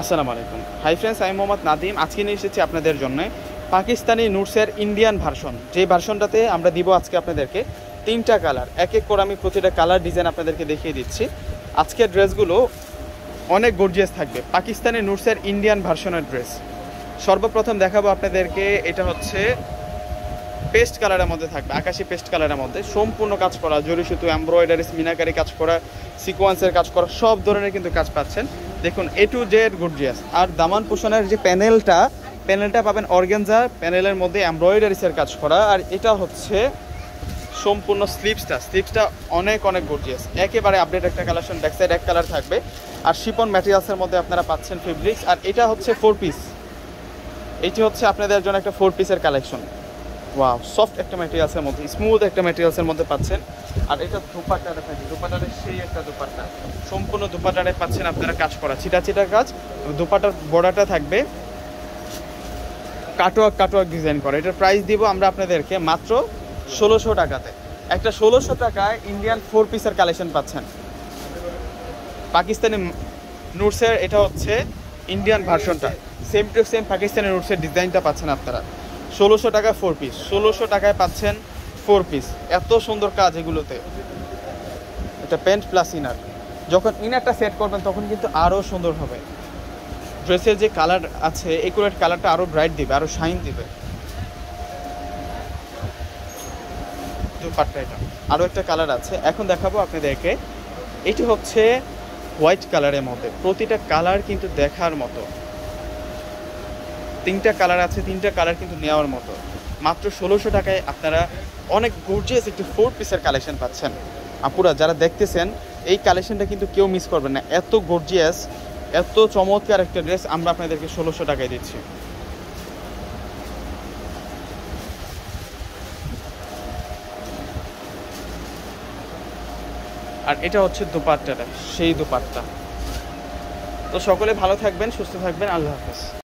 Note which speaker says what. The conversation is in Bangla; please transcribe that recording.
Speaker 1: আসসালামু আলাইকুম। হাই ফ্রেন্ডস আমি মোহাম্মদ নাদিম আজকে নিয়ে এসেছি আপনাদের জন্য পাকিস্তানি নুটসের ইন্ডিয়ান ভার্সন যে ভার্সনটাতে আমরা দিব আজকে আপনাদেরকে তিনটা কালার এক এক করে আমি প্রতিটা কালার ডিজাইন আপনাদেরকে দেখিয়ে দিচ্ছি। আজকের ড্রেসগুলো অনেক গর্জিয়াস থাকবে। পাকিস্তানি নুটসের ইন্ডিয়ান ভার্সনের ড্রেস সর্বপ্রথম দেখাবো আপনাদেরকে, এটা হচ্ছে পেস্ট কালারের মধ্যে থাকবে। আকাশি পেস্ট কালারের মধ্যে। সম্পূর্ণ কাজ করা জরি সুতো এমব্রয়ডারি মিনাকারি কাজ করা সিকোয়েন্সের কাজ করা সব ধরনের কিন্তু কাজ পাচ্ছেন। দেখুন এ টু জেড গর্জিয়াস আর দামান পোষণের যে প্যানেলটা প্যানেলটা পাবেন অর্গেনজা, প্যানেলের মধ্যে এমব্রয়ডারিসের কাজ করা। আর এটা হচ্ছে সম্পূর্ণ স্লিপসটা। স্লিপসটা অনেক অনেক গর্জিয়াস একেবারে আপডেট একটা কালেকশন ব্যাক সাইড এক কালার থাকবে। আর শিপন ম্যাটেরিয়ালসের মধ্যে আপনারা পাচ্ছেন ফেব্রিক্স আর এটা হচ্ছে ফোর পিস এটি হচ্ছে আপনাদের জন্য একটা ফোর পিসের কালেকশন ওয়াও সফট একটা ম্যাটেরিয়ালসের মধ্যে স্মুথ একটা ম্যাটেরিয়ালসের মধ্যে পাচ্ছেন। আর এটা দুপাট্টা দেখেন দুপাট্টারে সেই একটা দুপাট্টা। সম্পূর্ণ দুপাট্টারে পাচ্ছেন আপনারা কাজ করা ছিটা ছিটা কাজ। দুপাট্টার বর্ডারটা থাকবে কাটোয়াক কাটোয়াক ডিজাইন করা। এটার প্রাইস দিব আমরা আপনাদেরকে মাত্র ষোলোশো টাকাতে। একটা ষোলোশো টাকায় ইন্ডিয়ান ফোর পিসের কালেকশন পাচ্ছেন। পাকিস্তানি নুটসের এটা হচ্ছে ইন্ডিয়ান ভার্সনটা সেম টু সেম পাকিস্তানি নুটসের ডিজাইনটা পাচ্ছেন আপনারা। ষোলোশো টাকা ফোর পিস ষোলোশো টাকায় পাচ্ছেন ফোর পিস এত সুন্দর কাজ এগুলোতে। এটা প্যান্ট প্লাস ইনার যখন ইনারটা সেট করবেন, তখন কিন্তু আরও সুন্দর হবে। ড্রেসের যে কালার আছে একুরেট কালারটা আরও ব্রাইট দিবে আরও শাইন দিবে। দুপাট্টা এটা। আরও একটা কালার আছে। এখন দেখাবো আপনাদেরকে। এটি হচ্ছে হোয়াইট কালারের মধ্যে। প্রতিটা কালার কিন্তু দেখার মতো। তিনটা কালার আছে, তিনটা কালার কিন্তু নেওয়ার মতো। মাত্র ষোলোশো টাকায় আপনারা অনেক গর্জিয়াস একটি ফোর পিসের কালেকশন পাচ্ছেন। আপুরা, যারা দেখতেছেন, এই কালেকশনটা কিন্তু কেউ মিস করবেন না। এত গর্জিয়াস এত চমৎকার একটা ড্রেস আমরা আপনাদেরকে ষোলোশো টাকায় দিচ্ছি। আর এটা হচ্ছে দুপাট্টাটা, সেই দুপাট্টা। তো সকলে ভালো থাকবেন, সুস্থ থাকবেন, আল্লাহ হাফেজ।